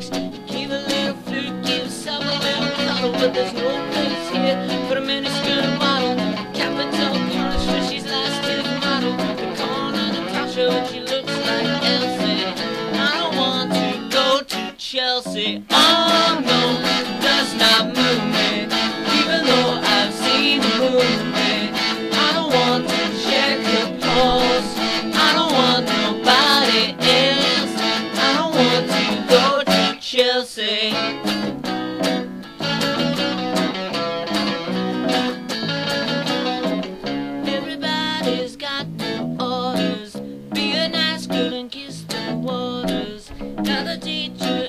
sticks. Keep a little fluke, give some freaky, somewhere color, but there's no place here for a minuscule model. Capital corner, so she's last to model. The corner Natasha, and she looks like Elsie. I don't want to go to Chelsea. Oh no. Chelsea. Everybody's got new orders. Be a nice girl and kiss the waters. Now the teacher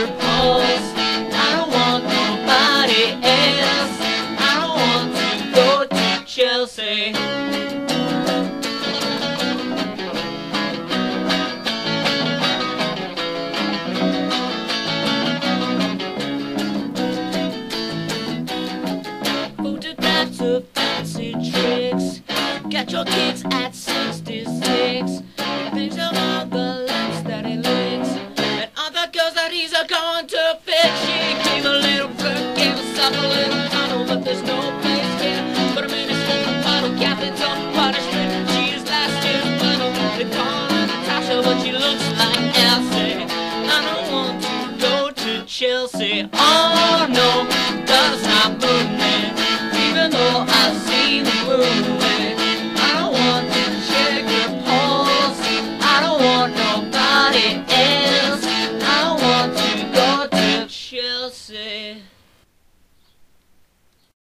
I don't want nobody else. I don't want to go to Chelsea. fancy tricks. Got your kids at self-punishment. Last she looks like I don't want to go to Chelsea. Oh no, that's not moving. Even though I've seen the movie. I don't want to your pulse. I don't want nobody else. I don't want to go to Chelsea.